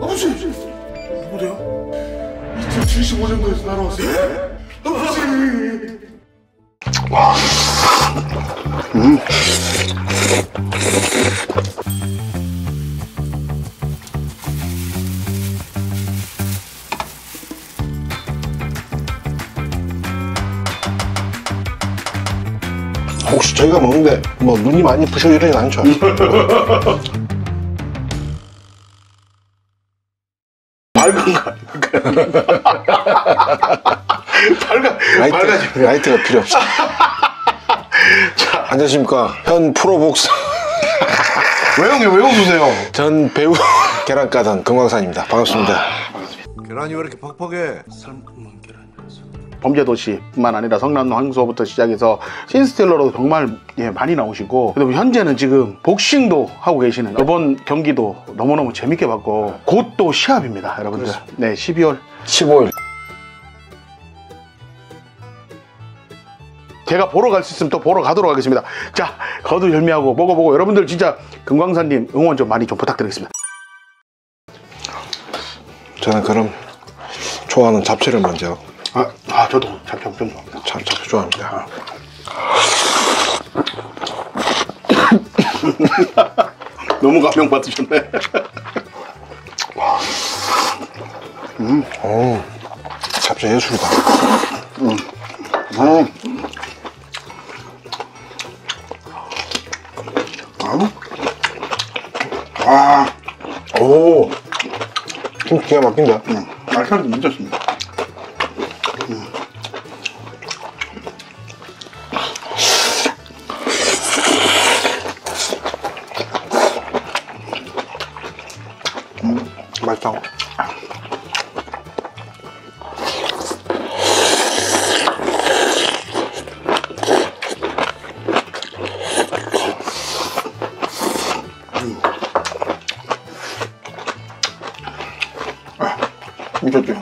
아버지! 누구래요? 2075년도에서 날아왔어요. 아버지! 혹시 저희가 먹는데 뭐 눈이 많이 부셔 이러진 않죠? 밝아, 라이트, 밝아지. 라이트가 필요 없어. 안녕하십니까. 현 프로복서 왜 형님, 왜 웃으세요? 전 배우 계란가단 금광산입니다. 반갑습니다. 계란이 왜 이렇게 퍽퍽해? 삶은 계란이라서. 범죄도시뿐만 아니라 성난 황소부터 시작해서 신스틸러로 정말 예, 많이 나오시고 그리고 현재는 지금 복싱도 하고 계시는 이번 경기도 너무너무 재밌게 봤고 곧 또 시합입니다 여러분들 네 12월 15일. 제가 보러 갈 수 있으면 또 보러 가도록 하겠습니다 자 거두 열미하고 먹어보고 여러분들 진짜 금광산님 응원 좀 많이 좀 부탁드리겠습니다 저는 그럼 좋아하는 잡채를 먼저. 아, 아 저도 잡채 엄청 좋아합니다 잡, 잡채 좋아합니다. 너무 감명 받으셨네 오, 잡채 예술이다. 음. 아, 오, 김치 기가 막힌다. 알차도 미쳤습니다. 맛있다. 미쳤죠?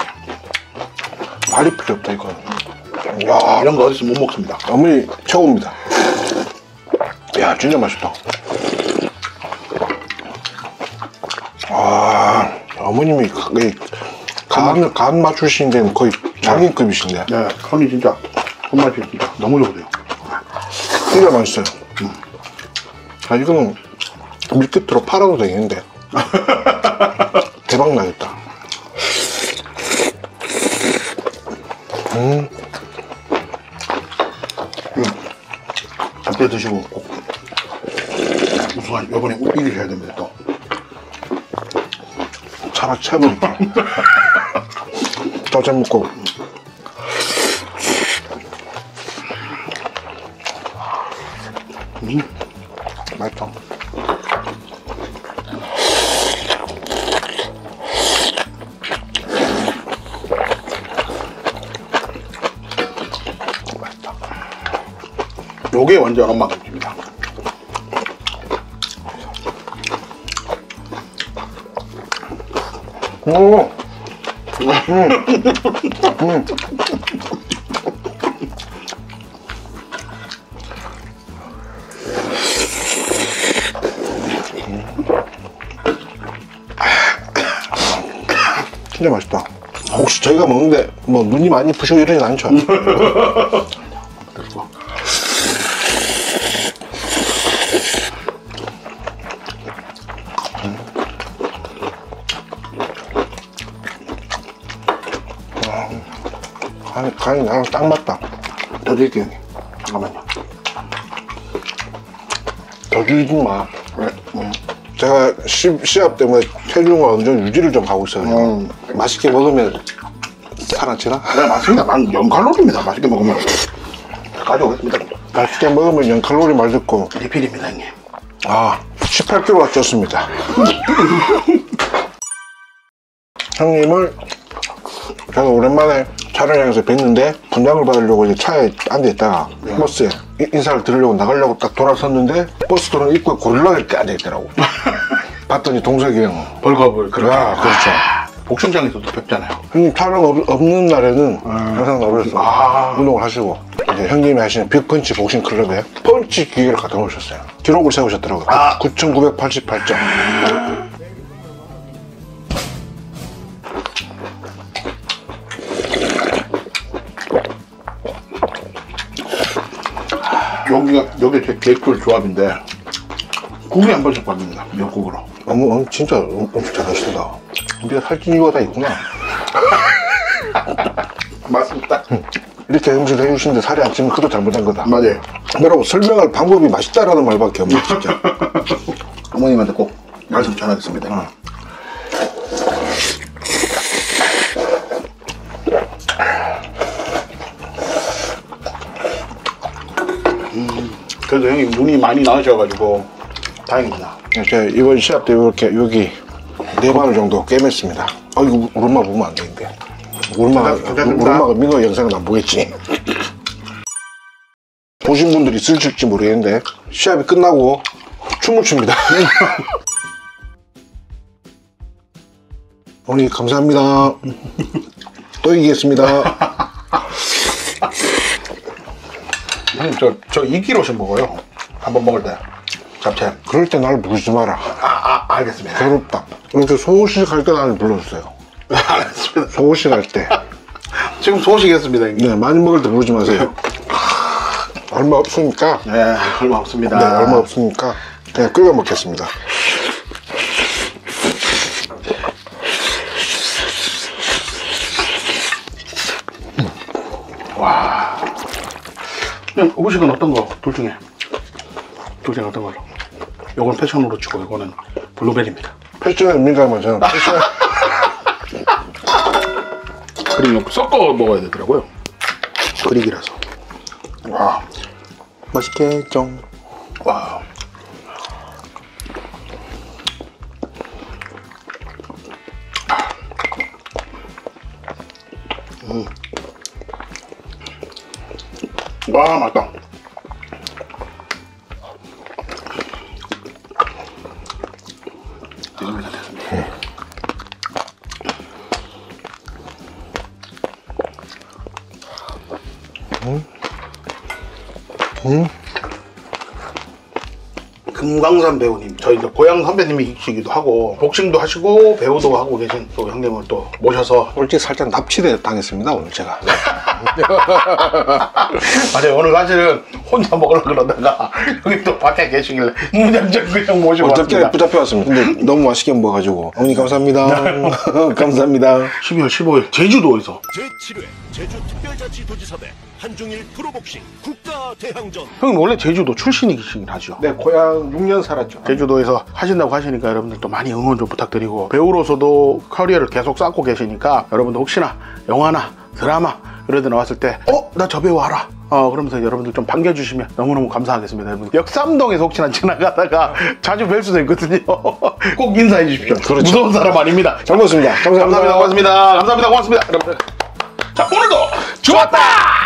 말이 필요 없다, 이거. 야, 이런 거 어디서 못 먹습니다. 어머니 최고입니다. 야, 진짜 맛있다. 아, 어머님이 간, 간 맞추신 데는 거의 장인급이신데. 네, 손이 진짜 손맛이 진짜 너무 좋으세요. 진짜 맛있어요. 아, 이거는 밀키트로 팔아도 되겠는데. 대박 나겠다. 잡채 드시고 꼭 우승한 이번에 이기셔야 됩니다. 또. 차라 채버릴게. 짜장 먹고. 음. 맛있다. 요게 완전 엄마 김치입니다. 오! 진짜 맛있다. 혹시 저희가 먹는데 뭐 눈이 많이 부셔 이러진 않죠? 간이, 간이 나랑 딱 맞다. 더 드릴게요. 잠깐만요. 더 주지 마. 네, 음. 제가 시, 시합 때문에 체중을 어느 정도 유지를 좀 하고 있어요. 음. 맛있게 먹으면 살아치나? 네, 맞습니다. 만 0칼로리입니다. 맛있게 먹으면. 가져오겠습니다. 맛있게 먹으면 0칼로리 말 듣고 리필입니다, 형님. 아 18kg가 쪘습니다. 형님을 제가 오랜만에 촬영장에서 뵀는데 분장을 받으려고 이제 차에 앉아 있다가 버스에 이- 인사를 드리려고 나가려고 딱 돌아섰는데 버스 도는 입구에 고릴라가 이렇게 앉아 있더라고. 봤더니 동석이 형. 벌거벌. 그렇게. 아, 그렇죠. 복싱장에서도 뵙잖아요. 형님 촬영 없, 없는 날에는 항상 나오셔서 아. 운동을 하시고 이제 형님이 하시는 빅펀치 복싱 클럽에 펀치 기계를 갖다 놓으셨어요. 기록을 세우셨더라고요. 아. 9,988점. 여기가 여기 제 개꿀 조합인데 국이 한 번씩 빠집니다. 미역국으로. 어머, 어머, 진짜 엄- 엄청 잘하시다. 우리가 살찐 이유가 다 있구나. 맞습니다. 이렇게 음식을 해주시는데 살이 안 찌면 그도 잘못한 거다. 맞아요. 여러분, 설명할 방법이 맛있다라는 말밖에 없네, 진짜. 어머님한테 꼭 말씀 전하겠습니다. 그래도 형님 눈이 많이 나으셔가지고 다행입니다. 제가 이번 시합 때 이렇게 여기 네 바늘 정도 꿰맸습니다. 아, 이거 우리 엄마 보면 안 되는데. 우리 괜찮습니다. 엄마가 민호 영상은 안 보겠지. 보신 분들이 있을지 모르겠는데, 시합이 끝나고 춤을 춥니다. 어머니, 감사합니다. 또 이기겠습니다. 형님 저, 저 2kg씩 먹어요. 한번 먹을 때. 잡채. 그럴 때 날 부르지 마라. 아, 아 알겠습니다. 괴롭다. 이렇게 소식 할 때 나를 불러주세요. 알겠습니다. 소식 할 때. 지금 소식 했습니다, 형님. 네, 많이 먹을 때 부르지 마세요. 얼마 없으니까. 네, 얼마 없습니다. 네, 얼마 없으니까 그냥 끓여 먹겠습니다. 그냥 음식은 어떤 거? 둘 중에. 둘 중에 어떤 걸로? 요건 패션으로 치고 요거는 블루베리입니다. 패션에 민감한 저는 패션 그리고 섞어 먹어야 되더라고요. 그릭이라서. 와, 맛있겠죠. 와. 와, 맛있다. 됐습니다, 됐습니다. 금광산 배우님, 저희 이제 고향 선배님이시기도 하고 복싱도 하시고 배우도 하고 계신 또 형님을 또 모셔서 솔직히 살짝 납치돼 당했습니다 오늘 제가. 맞아요 오늘 사실은 혼자 먹으려고 그러다가 형님 또 밖에 계시길래 무작정 그냥 모시고 어떻게 왔습니다. 붙잡혀 왔습니다. 근데 너무 맛있게 먹어가지고 어머니 감사합니다. 감사합니다. 12월 15일 제주도에서 제7회 제주특별자치도지사대 한중일 프로복싱 국가대항전 형님 원래 제주도 출신이시긴 하죠. 네 고향 6년 살았죠. 제주 도에서 하신다고 하시니까 여러분들 또 많이 응원 좀 부탁드리고 배우로서도 커리어를 계속 쌓고 계시니까 여러분들 혹시나 영화나 드라마 이런 데 나왔을 때 어? 나 저 배우 알아 어 그러면서 여러분들 좀 반겨주시면 너무너무 감사하겠습니다 여러분. 역삼동에서 혹시나 지나가다가 자주 뵐 수도 있거든요. 꼭 인사해 주십시오. 그렇죠. 무서운 사람 아닙니다. 잘 먹었습니다. 감사합니다. 감사합니다. 고맙습니다. 감사합니다. 고맙습니다. 여러분들 자 오늘도 좋았다